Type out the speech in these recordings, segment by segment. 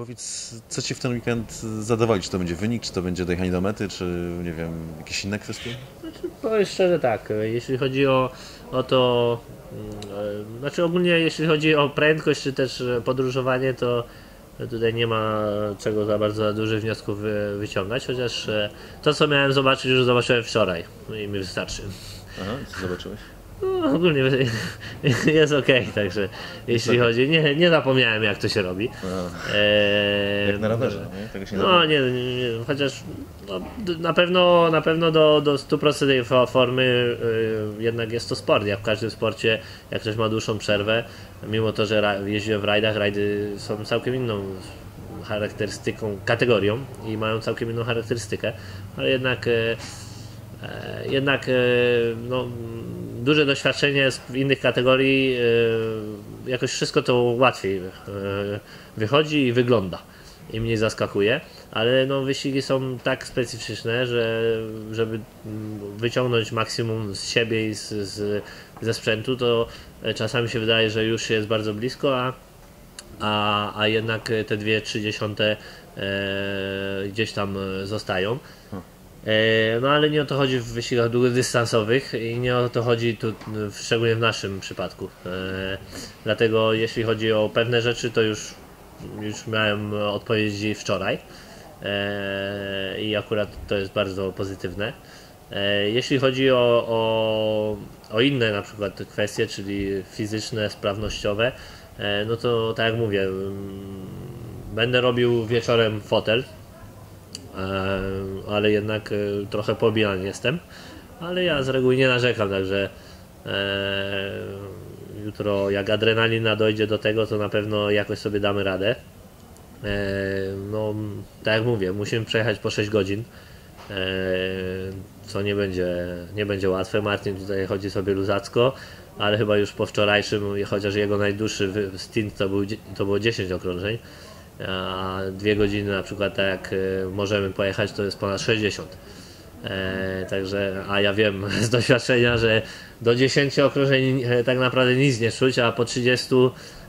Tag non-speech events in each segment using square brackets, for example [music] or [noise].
Powiedz, co Cię w ten weekend zadowoli? Czy to będzie wynik, czy to będzie dojechanie do mety, czy nie wiem, jakieś inne kwestie? Znaczy, powiem szczerze tak, jeśli chodzi o, o to, mm, e, znaczy ogólnie jeśli chodzi o prędkość, czy też podróżowanie, to tutaj nie ma czego za bardzo dużych wniosków wyciągać, chociaż e, to co miałem zobaczyć już zobaczyłem wczoraj i mi wystarczy. Aha, co zobaczyłeś? No, ogólnie [laughs] jest ok, także jeśli chodzi, nie, nie zapomniałem jak to się robi. E, jak na rowerze, nie? Tego się no nie, nie, nie, chociaż no, na pewno na pewno do, do 100% formy y, jednak jest to sport, jak w każdym sporcie, jak ktoś ma dłuższą przerwę, mimo to, że jeździłem w rajdach, rajdy są całkiem inną charakterystyką, kategorią i mają całkiem inną charakterystykę, ale jednak e, e jednak e, no, duże doświadczenie w innych kategorii, e, jakoś wszystko to łatwiej e, wychodzi i wygląda i mnie zaskakuje, ale no wyścigi są tak specyficzne, że żeby wyciągnąć maksimum z siebie i z, z, ze sprzętu, to czasami się wydaje, że już jest bardzo blisko, a, a, a jednak te dwie trzydziesiąte e, gdzieś tam zostają. E, no ale nie o to chodzi w wyścigach długodystansowych i nie o to chodzi tu, szczególnie w naszym przypadku. E, dlatego jeśli chodzi o pewne rzeczy, to już, już miałem odpowiedzi wczoraj e, i akurat to jest bardzo pozytywne. Jeśli chodzi o, o, o inne na przykład kwestie, czyli fizyczne, sprawnościowe, no to tak jak mówię, mm, będę robił wieczorem fotel, ale jednak e, trochę pobijany jestem. Ale ja z reguły nie narzekam, także e, jutro jak adrenalina dojdzie do tego, to na pewno jakoś sobie damy radę. No, tak jak mówię, musimy przejechać po 6 godzin, co nie będzie, nie będzie łatwe. Martin tutaj chodzi sobie luzacko, ale chyba już po wczorajszym, chociaż jego najdłuższy stint to, był, to było 10 okrążeń, a dwie godziny na przykład tak jak e, możemy pojechać to jest ponad 60. E, także, a ja wiem [laughs] z doświadczenia, że do 10 okrążeń e, tak naprawdę nic nie czuć, a po 30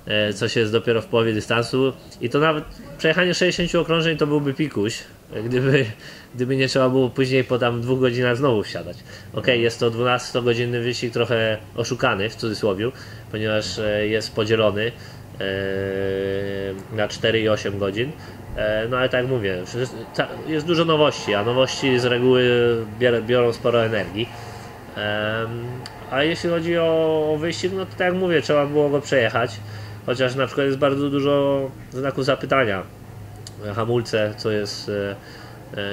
e, coś jest dopiero w połowie dystansu i to nawet przejechanie 60 okrążeń to byłby pikuś, gdyby, gdyby nie trzeba było później po tam dwóch godzinach znowu wsiadać. Ok, jest to 12-godzinny wyścig trochę oszukany w cudzysłowie, ponieważ e, jest podzielony na 4 i 8 godzin. E, no ale tak mówię, jest dużo nowości, a nowości z reguły biorą sporo energii. A jeśli chodzi o wyścig, no to tak jak mówię, trzeba było go przejechać. Chociaż na przykład jest bardzo dużo znaków zapytania. Hamulce, co jest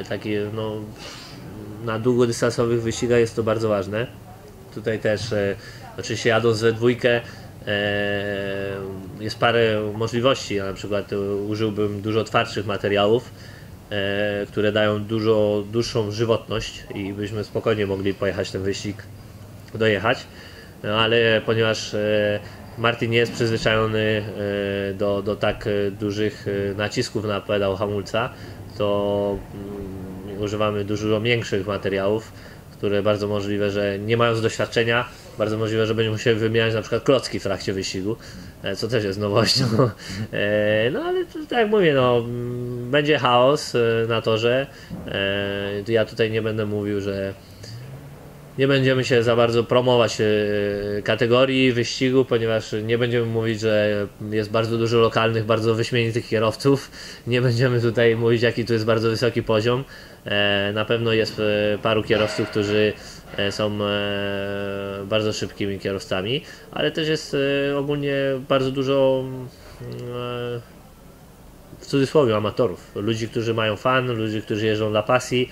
taki, no, na długodystansowych wyścigach jest to bardzo ważne. Tutaj też, oczywiście jadąc we dwójkę, jest parę możliwości. Ja na przykład użyłbym dużo twardszych materiałów, e, które dają dużo dłuższą żywotność i byśmy spokojnie mogli pojechać ten wyścig, dojechać. No, ale ponieważ e, Martin nie jest przyzwyczajony do, do tak dużych nacisków na pedał hamulca, to mm, używamy dużo większych materiałów, które bardzo możliwe, że nie mając doświadczenia, bardzo możliwe, że będziemy musieli wymieniać na przykład klocki w trakcie wyścigu, e, co też jest nowością. E, no ale tak jak mówię, no, będzie chaos e, na torze. Ja tutaj nie będę mówił, że nie będziemy się za bardzo promować kategorii wyścigu, ponieważ nie będziemy mówić, że jest bardzo dużo lokalnych, bardzo wyśmienitych kierowców. Nie będziemy tutaj mówić, jaki tu jest bardzo wysoki poziom. Na pewno jest paru kierowców, którzy E, są e, bardzo szybkimi kierowcami, ale też jest e, ogólnie bardzo dużo w cudzysłowie amatorów, ludzi, którzy mają fan, ludzi, którzy jeżdżą dla pasji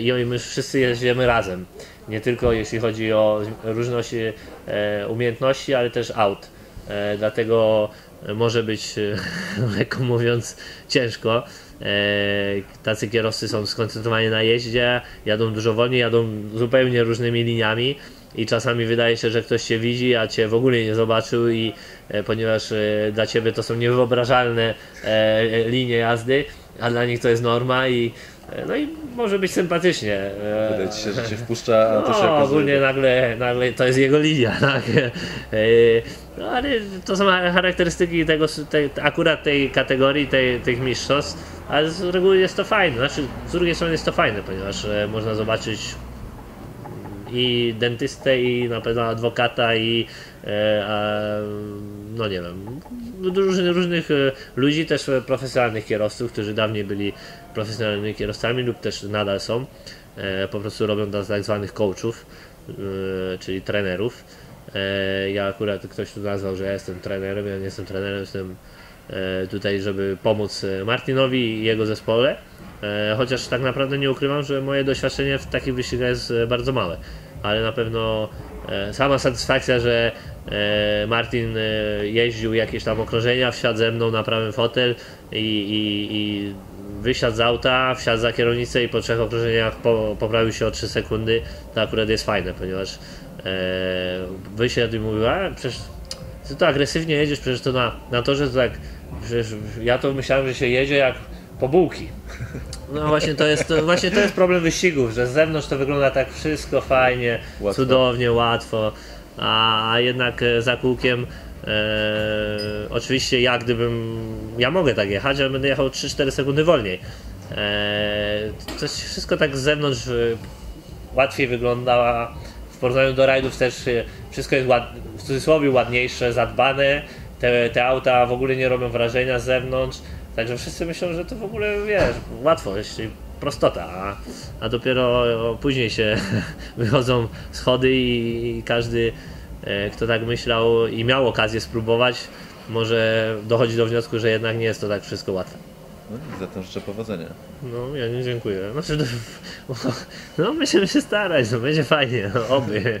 i my wszyscy jeździmy razem. Nie tylko jeśli chodzi o różność umiejętności, ale też aut. Dlatego może być, [laughs] lekko mówiąc, ciężko. E, tacy kierowcy są skoncentrowani na jeździe, jadą dużo wolniej, jadą zupełnie różnymi liniami i czasami wydaje się, że ktoś cię widzi, a cię w ogóle nie zobaczył i e, ponieważ e, dla ciebie to są niewyobrażalne linie jazdy, a dla nich to jest norma i E, No i może być sympatycznie. E, Wydaje ci się, że się wpuszcza, a to się no, okazuje... ogólnie nagle, nagle to jest jego linia, [laughs] tak? E, No, ale to są charakterystyki tego, tej, akurat tej kategorii, tej, tych mistrzostw, ale z reguły jest to fajne. Znaczy, z drugiej strony jest to fajne, ponieważ e, można zobaczyć i dentystę, i na pewno adwokata, i e, no nie wiem, różnych, różnych e, ludzi, też e, profesjonalnych kierowców, którzy dawniej byli profesjonalnymi kierowcami lub też nadal są. Po prostu robią to tak zwanych coachów, czyli trenerów. Ja akurat ktoś tu nazwał, że ja jestem trenerem, ja nie jestem trenerem, jestem tutaj, żeby pomóc e, Martinowi i jego zespole. E, Chociaż tak naprawdę nie ukrywam, że moje doświadczenie w takich wyścigach jest e, bardzo małe, ale na pewno e, sama satysfakcja, że e, Martin e, jeździł jakieś tam okrążenia, wsiadł ze mną na prawy fotel i, i, i wysiadł z auta, wsiadł za kierownicę i po trzech okrążeniach po, poprawił się o 3 sekundy, to akurat jest fajne, ponieważ e, wysiadł i mówił, a przecież ty to agresywnie jedziesz, przecież to na, na torze to tak, przecież ja to myślałem, że się jedzie jak po bułki. No właśnie to jest, to, właśnie to jest problem wyścigów, że z zewnątrz to wygląda tak wszystko fajnie, Łatwo. cudownie, łatwo, a, jednak e, za kółkiem e, oczywiście ja gdybym, ja mogę tak jechać, ale będę jechał 3-4 sekundy wolniej. E, to wszystko tak z zewnątrz e, łatwiej wygląda w porównaniu do rajdów też e, wszystko jest ład, w cudzysłowie ładniejsze, zadbane, te, te auta w ogóle nie robią wrażenia z zewnątrz, także wszyscy myślą, że to w ogóle wiesz, łatwość, i prostota, a, a dopiero później się [laughs] wychodzą schody i, i każdy e, kto tak myślał i miał okazję spróbować, może dochodzi do wniosku, że jednak nie jest to tak wszystko łatwe. No i zatem życzę powodzenia. No, ja nie dziękuję. Znaczy, [laughs] no, no będziemy się starać, no będzie fajnie, no, oby.